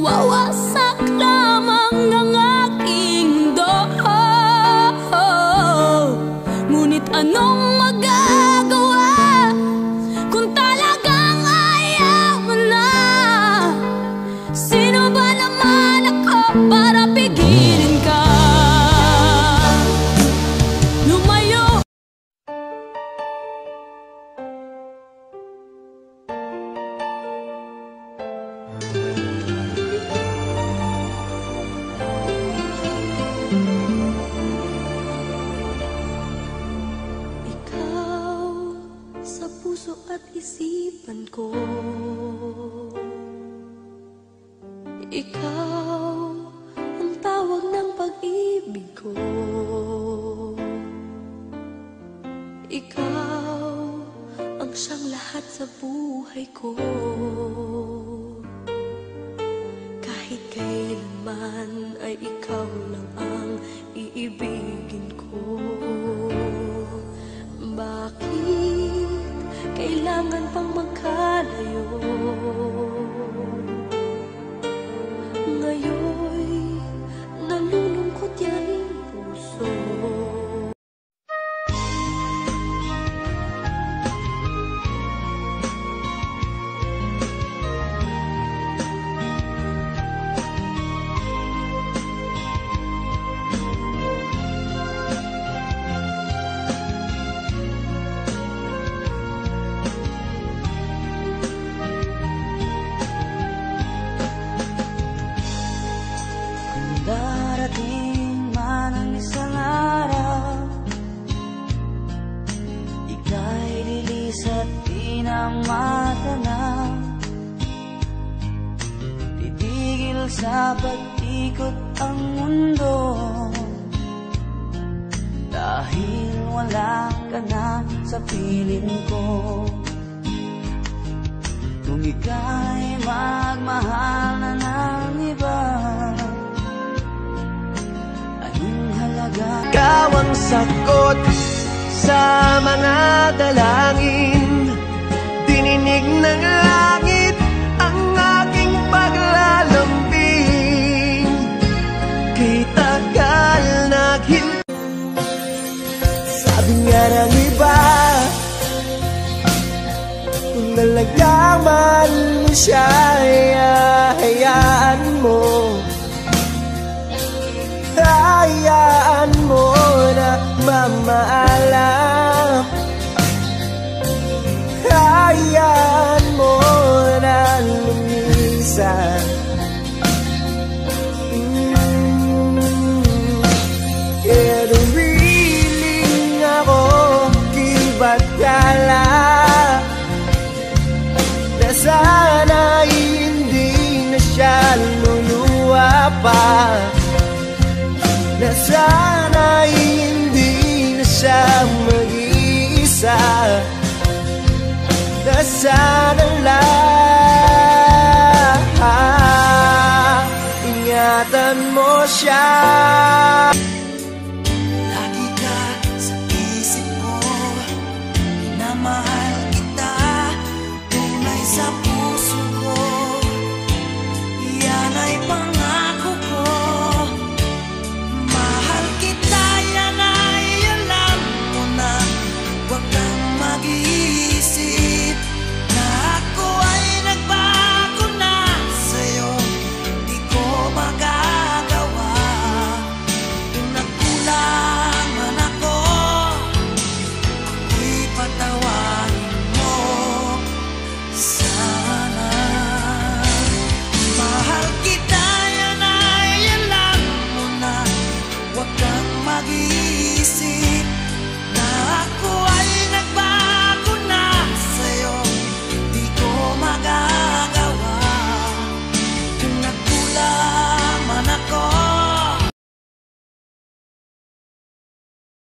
Mawawasak lamang ang aking mundo Ngunit anong magagawa Kung talagang ayaw na? Sino ba naman ako para isipan ko Ikaw ang tawag ng pag-ibig ko. Ikaw ang siyang lahat sa buhay ko. Kahit kailanman ay ikaw lang ang iibigin ko. Bakit kailangan pang magkalayo? Ngayon, di na matanaw Titigil sa pag-ikot ang mundo. Dahil wala ka na sa piling ko. Kung ika'y magmahal na ng iba Anong halaga? Ikaw ang sakot sa mga dalangin Kung talagang Na sana'y hindi na siya mag-iisa. Na sana lang Ingatan mo siya.